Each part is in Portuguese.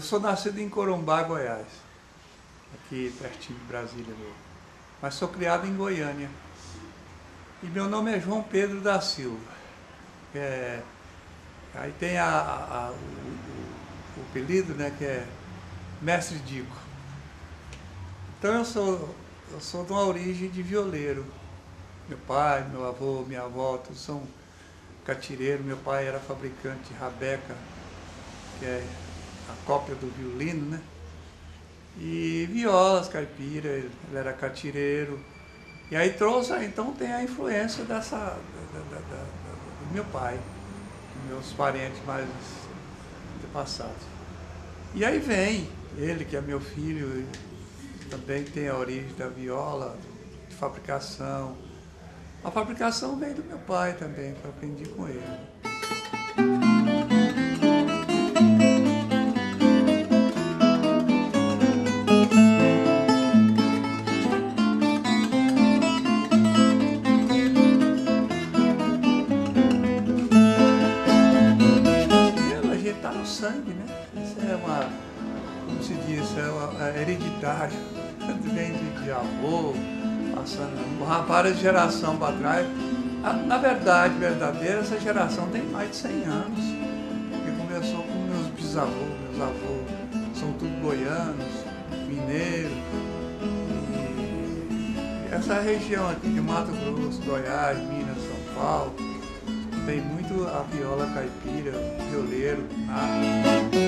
Eu sou nascido em Corumbá, Goiás, aqui pertinho de Brasília. Mas sou criado em Goiânia. E meu nome é João Pedro da Silva. É, aí tem a, a, a, o, o, o apelido, né, que é Mestre Dico. Então eu sou, eu sou de uma origem de violeiro. Meu pai, meu avô, minha avó, todos são catireiros. Meu pai era fabricante de rabeca, que é a cópia do violino, né? E violas, caipira, ele era catireiro. E aí trouxe, então tem a influência dessa, da, da, da, do meu pai, meus parentes mais passados. E aí vem ele, que é meu filho, também tem a origem da viola, de fabricação. A fabricação veio do meu pai também, que eu aprendi com ele. É, hereditário. Vem de, de avô, passando várias gerações para trás. Na verdade, verdadeira, essa geração tem mais de 100 anos. Que começou com meus bisavôs, meus avôs, são tudo goianos, mineiros. E essa região aqui de Mato Grosso, Goiás, Minas, São Paulo, tem muito a viola caipira, violeiro, Eu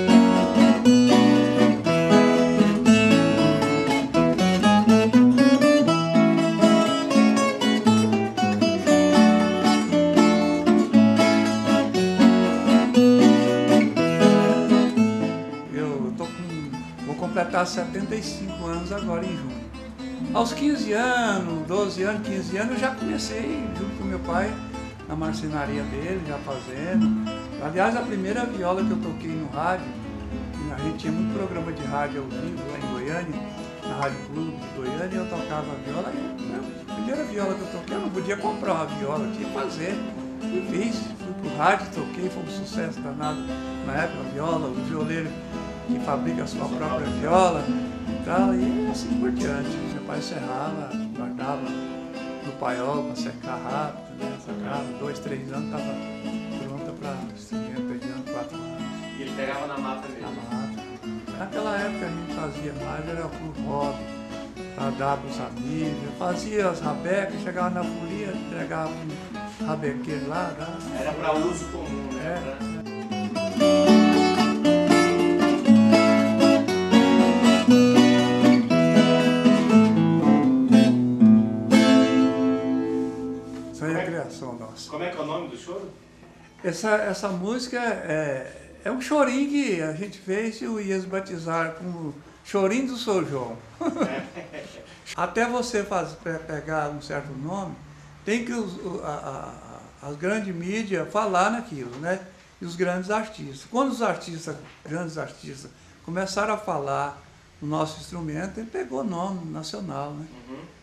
completar 75 anos agora em junho. Aos 15 anos, 12 anos, 15 anos, eu já comecei junto com meu pai na marcenaria dele, já fazendo. Aliás, a primeira viola que eu toquei no rádio, a gente tinha muito programa de rádio ao vivo lá em Goiânia, na Rádio Clube de Goiânia, eu tocava a viola e a primeira viola que eu toquei, eu não podia comprar uma viola, eu tinha que fazer. E fiz, fui pro rádio, toquei, foi um sucesso danado na época, a viola, o violeiro que fabrica a sua própria viola e tal, e assim por diante. Meu pai serrava, guardava no paiol para secar rápido, né? Sacava, dois, três anos estava pronta para instrumento, pegando quatro anos. E ele pegava na mata mesmo? Na mata. Naquela época a gente fazia mais, era por hobby, para dar para os amigos. Eu fazia as rabecas, chegava na folia, entregava um rabequeiro lá. Dava. Era para uso comum, né? É. choro? Essa, essa música é, é um chorinho que a gente fez e o Ias batizar como Chorinho do São João. Até você faz, pegar um certo nome, tem que os, a, a, as grandes mídias falar naquilo, né? E os grandes artistas. Quando os artistas, grandes artistas, começaram a falar o nosso instrumento, ele pegou nome nacional, né? Uhum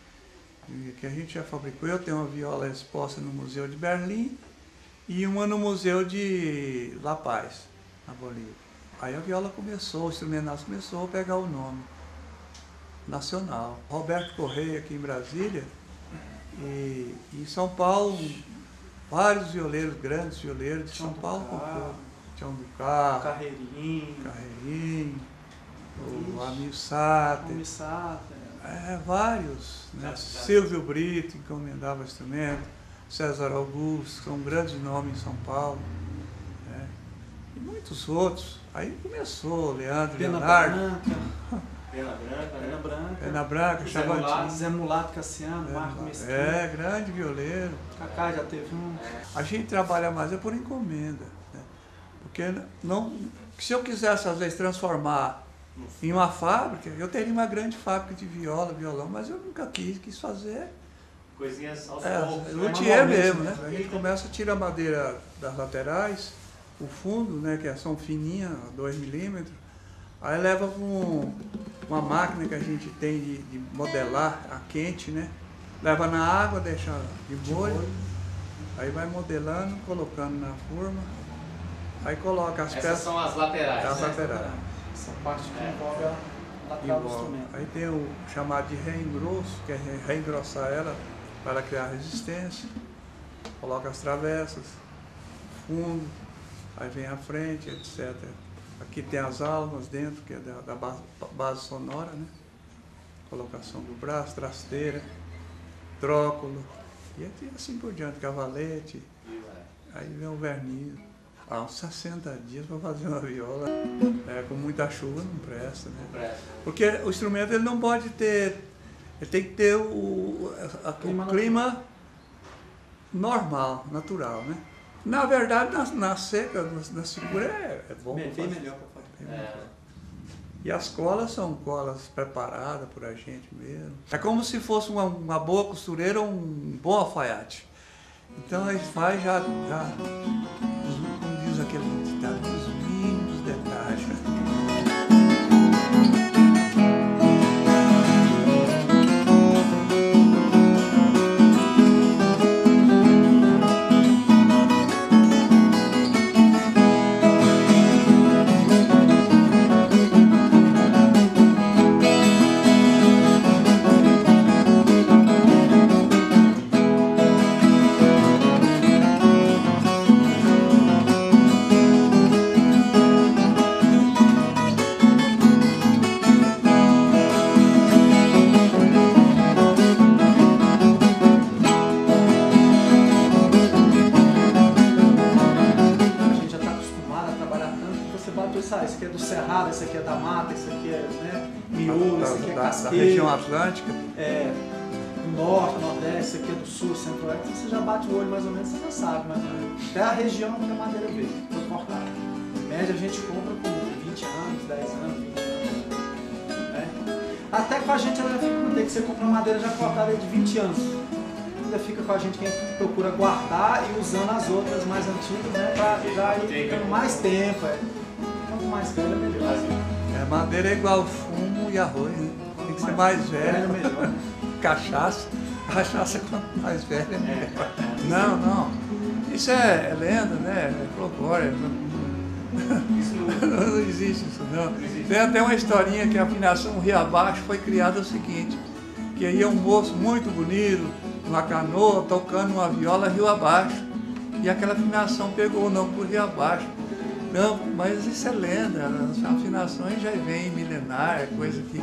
que a gente já fabricou. Eu tenho uma viola exposta no Museu de Berlim e uma no Museu de La Paz, na Bolívia. Aí a viola começou, o instrumento começou a pegar o nome nacional. Roberto Correia aqui em Brasília e em São Paulo, vários violeiros, grandes violeiros de São Paulo comprou. Tião do Carro, Carreirinho, Carreirinho, o Amir Sater. Amir Sater. É, vários. Né? Silvio Brito encomendava instrumento, César Augusto, são grandes nomes em São Paulo. Né? E muitos outros. Aí começou, Leandro, Pena Leonardo. Branca. Pena Branca, Pena? Branca. Pena Branca, Zé Chavantinho. Mulato. Zé Mulato Cassiano, É, Marco Mesquita. É, grande violeiro. Cacá já teve um. A gente trabalha mais é por encomenda. Né? Porque não, se eu quisesse, às vezes, transformar em uma fábrica, eu teria uma grande fábrica de viola, violão, mas eu nunca quis, quis fazer. Coisinhas aos É, poucos. né? luthier manualmente, mesmo, né? né? A gente começa a tirar a madeira das laterais, o fundo, né, que são fininhas, 2 milímetros, aí leva para um, uma máquina que a gente tem de, de modelar a quente, né? Leva na água, deixa de bolha, aí vai modelando, colocando na forma, aí coloca as Essas peças são as laterais. as né? laterais. Essa parte que É. envolve a lateral do instrumento. Aí tem o chamado de reengrosso, que é re- reengrossar ela para criar resistência. Coloca as travessas, fundo, aí vem a frente, etc. Aqui tem as almas dentro, que é da, da base, base sonora, né? Colocação do braço, trasteira, tróculo, e assim por diante, cavalete, aí vem o verniz. Há uns 60 dias para fazer uma viola, é, com muita chuva não presta, né? Porque o instrumento ele não pode ter, ele tem que ter o, a- Clima o clima normal, natural, né? Na verdade, na, na seca, na, na secura é, é bom. Bem, bem melhor para fazer. Bem melhor. É. E as colas são colas preparadas por a gente mesmo. É como se fosse uma, uma boa costureira ou um bom alfaiate. Então a gente faz já, já como diz aquele ditado, esse aqui é da Mata, esse aqui é né, miolo, esse aqui é da, da casqueiro, região atlântica. é, do norte, nordeste, esse aqui é do sul, centro-oeste, você já bate o olho mais ou menos, você já sabe mais ou menos. Até a região que a madeira veio, foi cortada. Em média a gente compra com 20 anos, 10 anos, 20 anos. né? Até com a gente ela já fica com que você compra uma madeira já cortada de 20 anos. Ainda fica com a gente quem procura guardar e usando as outras mais antigas, né? Pra já ir ficando mais tempo. É. Mais velho, melhor. É, madeira é igual fumo e arroz, né? Tem que ser mais velho. melhor. Cachaça. Cachaça quanto mais velho é melhor. Não, não. Isso é, é lenda, né? É folclore. Isso não. Não existe isso não. Tem até uma historinha que a afinação Rio Abaixo foi criada o seguinte, que ia um moço muito bonito, numa canoa, tocando uma viola Rio Abaixo. E aquela afinação pegou o nome por Rio Abaixo. Não, mas isso é lenda, as afinações já vêm milenar, é coisa que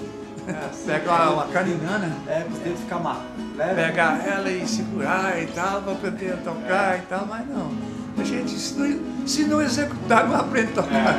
pega uma, uma caninana, É, os dedos ficar. Leve. pegar ela e segurar e tal, para aprender a tocar e tal, mas não. A gente, se não, se não executar, não aprende a tocar.